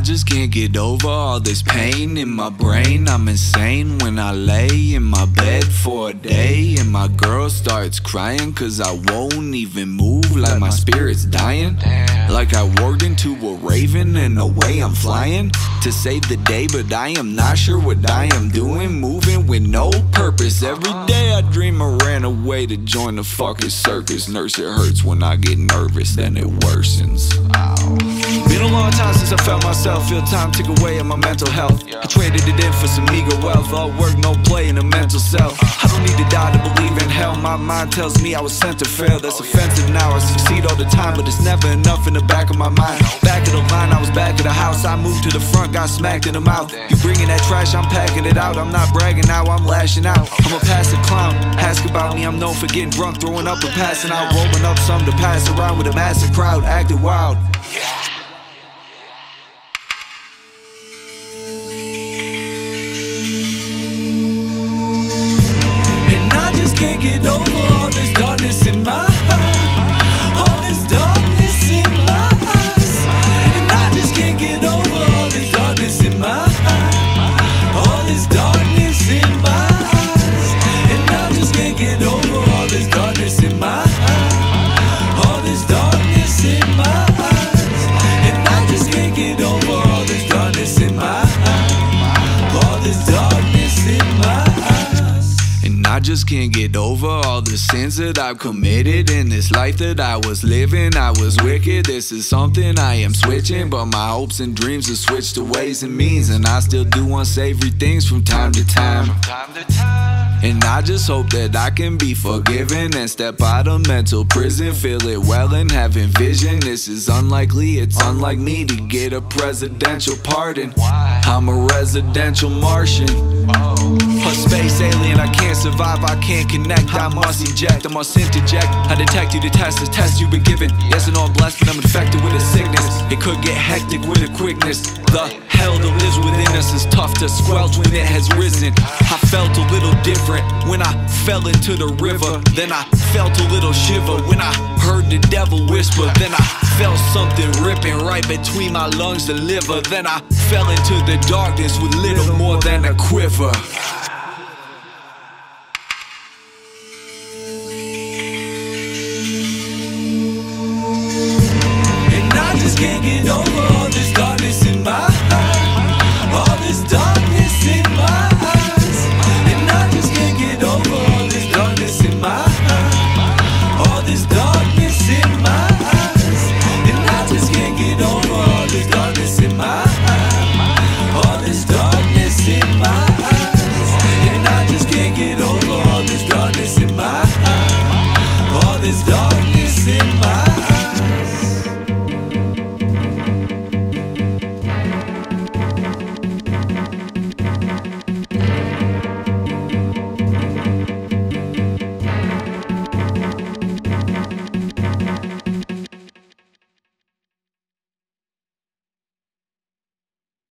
I just can't get over all this pain in my brain. I'm insane when I lay in my bed for a day. And my girl starts crying cause I won't even move. Like my spirit's dying. Like I warged into a raven and away I'm flying to save the day. But I am not sure what I am doing. Moving with no purpose. Every day I dream I ran away to join the fucking circus. Nurse, it hurts when I get nervous, then it worsens. Been a long time since I felt myself. Feel time took away at my mental health. I traded it in for some meager wealth. All work, no play in a mental self. I don't need to die to believe in hell. My mind tells me I was sent to fail. That's oh, offensive now. I succeed all the time, but it's never enough in the back of my mind. Back of the line, I was back of the house. I moved to the front, got smacked in the mouth. You bringing that trash, I'm packing it out. I'm not bragging now, I'm lashing out. I'm a passive clown. Ask about me, I'm known for getting drunk, throwing up and passing out, rolling up some to pass around with a massive crowd, acting wild. I just can't get over all the sins that I've committed in this life that I was living. I was wicked. This is something I am switching, but my hopes and dreams have switched to ways and means, and I still do unsavory things from time to time. And I just hope that I can be forgiven and step out of mental prison. Feel it well and having vision. This is unlikely, it's unlike me to get a presidential pardon. I'm a residential Martian. A space alien, I can't survive, I can't connect. I must eject, I must interject. I detect you, detest the test you've been given. Yes, know I'm blessed, but I'm infected with a sickness. It could get hectic with a quickness. The hell that lives within us is tough to squelch when it has risen. I felt a little different when I fell into the river. Then I felt a little shiver when I heard the devil whisper. Then I felt something ripping right between my lungs, the liver. Then I fell into the darkness with little more than a quiver.